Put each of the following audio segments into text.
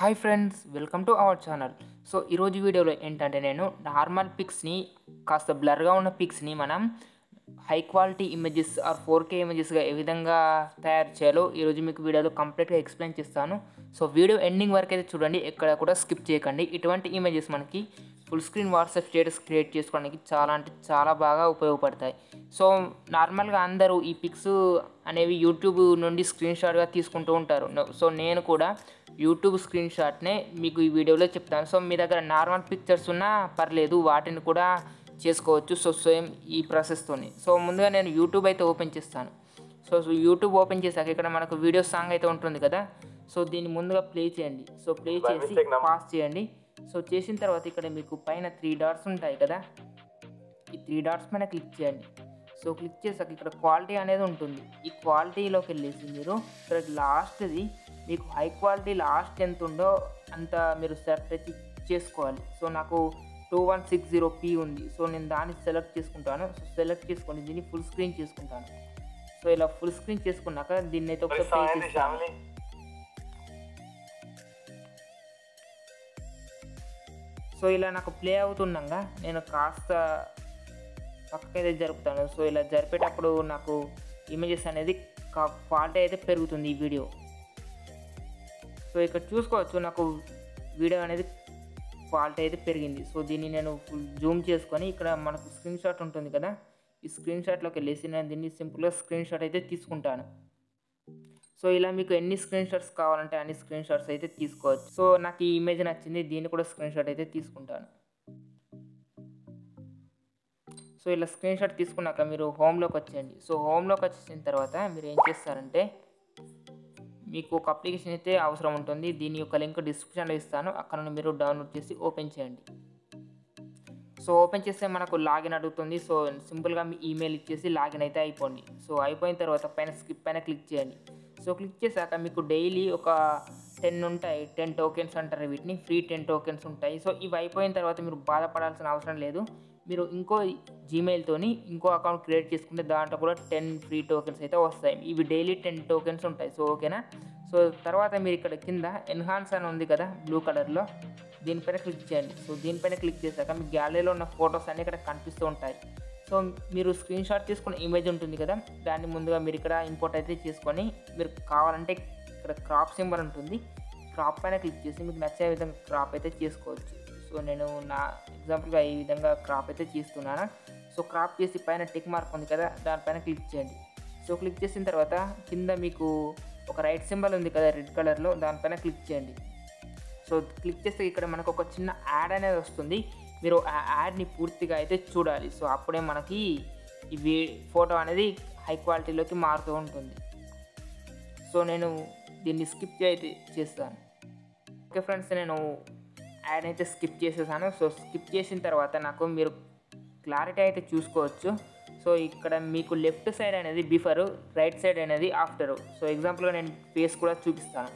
Hi friends welcome to our channel. So ఈరోజు వీడియోలో ఏంటంటే నేను నార్మల్ పిక్స్ని కాస్త బ్లర్గా ఉన్న పిక్స్ని మనం high quality images or four K ఇమేజెస్గా ఏ విధంగా తయారు చేయాలో ఈరోజు మీకు వీడియోలో కంప్లీట్గా ఎక్స్ప్లెయిన్ చేస్తాను. సో వీడియో ఎండింగ్ వరకు అయితే చూడండి ఎక్కడ కూడా స్కిప్ చేయకండి. ఇటువంటి ఇమేజెస్ మనకి full screen WhatsApp status create చేసుకోవడానికి చాలా అంటే చాలా బాగా ఉపయోగపడతాయి. సో నార్మల్గా అందరూ ఈ పిక్స్ అనేవి యూట్యూబ్ నుండి స్క్రీన్ షాట్గా తీసుకుంటూ ఉంటారు. సో నేను కూడా యూట్యూబ్ స్క్రీన్ షాట్నే మీకు ఈ వీడియోలో చెప్తాను. సో మీ దగ్గర నార్మల్ పిక్చర్స్ ఉన్నా పర్లేదు వాటిని కూడా చేసుకోవచ్చు. సో సేమ్ ఈ ప్రాసెస్తోని సో ముందుగా నేను యూట్యూబ్ అయితే ఓపెన్ చేస్తాను. సో సో యూట్యూబ్ ఓపెన్ చేశాక ఇక్కడ మనకు వీడియో సాంగ్ అయితే ఉంటుంది కదా? సో దీన్ని ముందుగా ప్లే చేయండి. సో ప్లే చేసి పాస్ చేయండి. సో చేసిన తర్వాత ఇక్కడ మీకు పైన త్రీ డాట్స్ ఉంటాయి కదా? ఈ త్రీ డాట్స్ పైన క్లిక్ చేయండి. సో క్లిక్ చేసాక ఇక్కడ క్వాలిటీ అనేది ఉంటుంది. ఈ క్వాలిటీలోకి వెళ్ళేసి మీరు ఇక్కడ లాస్ట్ది మీకు హై క్వాలిటీ లాస్ట్ ఎంత ఉందో అంత మీరు సెలెక్ట్ చేసుకోవాలి. సో నాకు two one six zero P ఉంది. సో నేను దాన్ని సెలెక్ట్ చేసుకుంటాను. సో సెలెక్ట్ చేసుకొని దీన్ని ఫుల్ స్క్రీన్ చేసుకుంటాను. సో ఇలా ఫుల్ స్క్రీన్ చేసుకున్నాక దీన్ని అయితే ఒకసారి సో ఇలా నాకు ప్లే అవుతుండగా నేను కాస్త పక్కకైతే జరుపుతాను. సో ఇలా జరిపేటప్పుడు నాకు ఇమేజెస్ అనేది క్వాలిటీ అయితే పెరుగుతుంది ఈ వీడియో సో ఇక్కడ చూసుకోవచ్చు నాకు వీడియో అనేది క్వాలిటీ అయితే పెరిగింది. సో దీన్ని నేను ఫుల్ జూమ్ చేసుకొని ఇక్కడ మనకు స్క్రీన్ షాట్ ఉంటుంది కదా ఈ స్క్రీన్ షాట్లోకి వెళ్ళేసి నేను దీన్ని సింపుల్గా స్క్రీన్ షాట్ అయితే తీసుకుంటాను. సో ఇలా మీకు ఎన్ని స్క్రీన్ షాట్స్ కావాలంటే అన్ని స్క్రీన్ షాట్స్ అయితే తీసుకోవచ్చు. సో నాకు ఈ ఇమేజ్ నచ్చింది దీన్ని కూడా స్క్రీన్ షాట్ అయితే తీసుకుంటాను. సో ఇలా స్క్రీన్ షాట్ తీసుకున్నాక మీరు హోమ్లోకి వచ్చేయండి. సో హోమ్లోకి వచ్చేసిన తర్వాత మీరు ఏం చేస్తారంటే మీకు ఒక అప్లికేషన్ అయితే అవసరం ఉంటుంది. దీని యొక్క లింక్ డిస్క్రిప్షన్లో ఇస్తాను. అక్కడ నుండి మీరు డౌన్లోడ్ చేసి ఓపెన్ చేయండి. సో ఓపెన్ చేస్తే మనకు లాగిన్ అడుగుతుంది. సో సింపుల్గా మీ ఈమెయిల్ ఇచ్చేసి లాగిన్ అయితే అయిపోండి. సో అయిపోయిన తర్వాత పైన స్కిప్ పైన క్లిక్ చేయండి. సో క్లిక్ చేశాక మీకు డైలీ ఒక టెన్ ఉంటాయి టెన్ టోకెన్స్ అంటారు వీటిని. ఫ్రీ టెన్ టోకెన్స్ ఉంటాయి. సో ఇవి అయిపోయిన తర్వాత మీరు బాధపడాల్సిన అవసరం లేదు. మీరు ఇంకో జీమెయిల్తోని ఇంకో అకౌంట్ క్రియేట్ చేసుకుంటే దాంట్లో కూడా టెన్ ఫ్రీ టోకెన్స్ అయితే వస్తాయి. ఇవి డైలీ టెన్ టోకెన్స్ ఉంటాయి. సో ఓకేనా? సో తర్వాత మీరు ఇక్కడ కింద ఎన్హాన్స్ అని ఉంది కదా బ్లూ కలర్లో దీనిపైన క్లిక్ చేయండి. సో దీనిపైన క్లిక్ చేశాక మీ గ్యాలరీలో ఉన్న ఫొటోస్ అన్నీ ఇక్కడ కనిపిస్తూ ఉంటాయి. సో మీరు స్క్రీన్ షాట్ తీసుకున్న ఇమేజ్ ఉంటుంది కదా దాన్ని ముందుగా మీరు ఇక్కడ ఇంపోర్ట్ అయితే చేసుకొని మీరు కావాలంటే ఇక్కడ క్రాప్ సింబల్ ఉంటుంది. క్రాప్ పైన క్లిక్ చేసి మీకు నచ్చే విధంగా క్రాప్ అయితే చేసుకోవచ్చు. సో నేను నా ఎగ్జాంపుల్గా ఈ విధంగా క్రాప్ అయితే చేస్తున్నాను. సో క్రాప్ చేసి పైన టిక్ మార్క్ ఉంది కదా దానిపైన క్లిక్ చేయండి. సో క్లిక్ చేసిన తర్వాత కింద మీకు ఒక రైట్ సింబల్ ఉంది కదా రెడ్ కలర్లో దానిపైన క్లిక్ చేయండి. సో క్లిక్ చేస్తే ఇక్కడ మనకు ఒక చిన్న యాడ్ అనేది వస్తుంది. మీరు ఆ యాడ్ని పూర్తిగా అయితే చూడాలి. సో అప్పుడే మనకి ఈ ఫోటో అనేది హై క్వాలిటీలోకి మారుతూ ఉంటుంది. సో నేను దీన్ని స్కిప్ అయితే చేస్తాను. ఓకే ఫ్రెండ్స్ నేను యాడ్ అయితే స్కిప్ చేసేసాను. సో స్కిప్ చేసిన తర్వాత నాకు మీరు క్లారిటీ అయితే చూసుకోవచ్చు. సో ఇక్కడ మీకు లెఫ్ట్ సైడ్ అనేది బిఫర్ రైట్ సైడ్ అనేది ఆఫ్టర్. సో ఎగ్జాంపుల్గా నేను ఫేస్ కూడా చూపిస్తాను.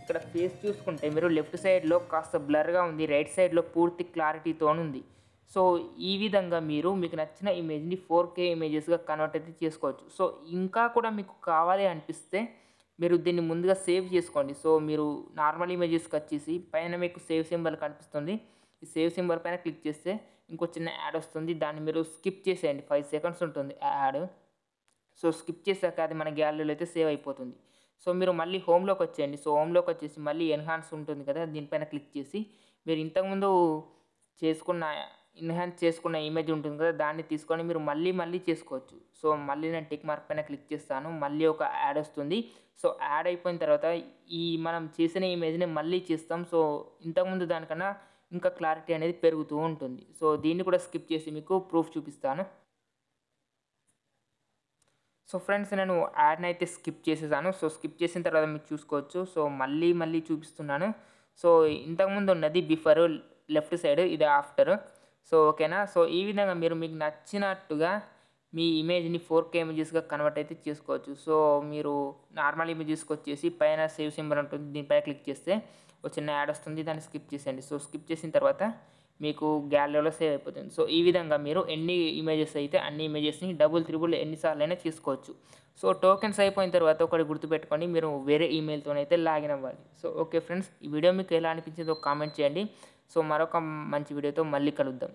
ఇక్కడ ఫేస్ చూసుకుంటే మీరు లెఫ్ట్ సైడ్లో కాస్త బ్లర్గా ఉంది రైట్ సైడ్లో పూర్తి క్లారిటీతో ఉంది. సో ఈ విధంగా మీరు మీకు నచ్చిన ఇమేజ్ని ఫోర్ కే ఇమేజెస్గా కన్వర్ట్ అయితే చేసుకోవచ్చు. సో ఇంకా కూడా మీకు కావాలి అనిపిస్తే మీరు దీన్ని ముందుగా సేవ్ చేసుకోండి. సో మీరు నార్మల్ ఇమేజెస్కి వచ్చేసి పైన మీకు సేవ్ సింబల్ కనిపిస్తుంది. ఈ సేవ్ సింబల్ పైన క్లిక్ చేస్తే ఇంకో చిన్న యాడ్ వస్తుంది. దాన్ని మీరు స్కిప్ చేసేయండి. ఫైవ్ సెకండ్స్ ఉంటుంది ఆ యాడ్ సో స్కిప్ చేశాక అది మన గ్యాలరీలో అయితే సేవ్ అయిపోతుంది. సో మీరు మళ్ళీ హోమ్లోకి వచ్చేయండి. సో హోమ్లోకి వచ్చేసి మళ్ళీ ఎన్హాన్స్ ఉంటుంది కదా దీనిపైన క్లిక్ చేసి మీరు ఇంతకుముందు చేసుకున్న ఎన్హాన్స్ చేసుకున్న ఇమేజ్ ఉంటుంది కదా దాన్ని తీసుకొని మీరు మళ్ళీ మళ్ళీ చేసుకోవచ్చు. సో మళ్ళీ నేను టిక్ మార్క్ పైన క్లిక్ చేస్తాను. మళ్ళీ ఒక యాడ్ వస్తుంది. సో యాడ్ అయిపోయిన తర్వాత ఈ మనం చేసిన ఇమేజ్ని మళ్ళీ చేస్తాం. సో ఇంతకుముందు దానికన్నా ఇంకా క్లారిటీ అనేది పెరుగుతూ ఉంటుంది. సో దీన్ని కూడా స్కిప్ చేసి మీకు ప్రూఫ్ చూపిస్తాను. సో ఫ్రెండ్స్ నేను యాడ్ని అయితే స్కిప్ చేసేసాను. సో స్కిప్ చేసిన తర్వాత మీరు చూసుకోవచ్చు. సో మళ్ళీ మళ్ళీ చూపిస్తున్నాను. సో ఇంతకుముందు ఉన్నది బిఫర్ లెఫ్ట్ సైడ్ ఇది ఆఫ్టర్. సో ఓకేనా? సో ఈ విధంగా మీరు మీకు నచ్చినట్టుగా మీ ఇమేజ్ని ఫోర్ కే ఇమేజెస్గా కన్వర్ట్ అయితే చేసుకోవచ్చు. సో మీరు నార్మల్ ఇమేజెస్కి వచ్చేసి పైన సేవ్ సింబల్ ఉంటుంది. దీనిపైన క్లిక్ చేస్తే ఒక చిన్న యాడ్ వస్తుంది. దాన్ని స్కిప్ చేసేయండి. సో స్కిప్ చేసిన తర్వాత మీకు గ్యాలరీలో సేవ్ అయిపోతుంది. సో ఈ విధంగా మీరు ఎన్ని ఇమేజెస్ అయితే అన్ని ఇమేజెస్ని డబుల్ త్రిబుల్ ఎన్నిసార్లు అయినా తీసుకోవచ్చు. సో టోకెన్స్ అయిపోయిన తర్వాత ఒకటి గుర్తుపెట్టుకొని మీరు వేరే ఈమెయిల్తో అయితే లాగిన్ అవ్వాలి. సో ఓకే ఫ్రెండ్స్ ఈ వీడియో మీకు ఎలా అనిపించిందో కామెంట్ చేయండి. సో మరొక మంచి వీడియోతో మళ్ళీ కలుద్దాం.